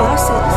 sauces.